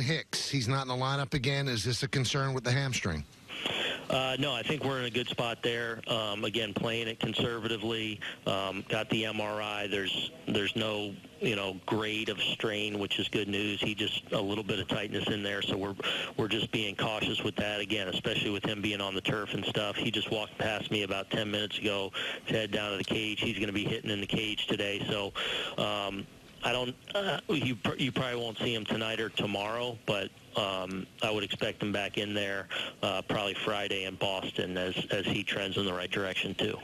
Hicks. He's not in the lineup again. Is this a concern with the hamstring? Uh, no, I think we're in a good spot there. Um, again, playing it conservatively. Um, got the MRI. There's there's no you know grade of strain, which is good news. He just a little bit of tightness in there, so we're we're just being cautious with that again, especially with him being on the turf and stuff. He just walked past me about 10 minutes ago to head down to the cage. He's going to be hitting in the cage today, so. Um, I don't. Uh, you you probably won't see him tonight or tomorrow, but um, I would expect him back in there uh, probably Friday in Boston as as he trends in the right direction too.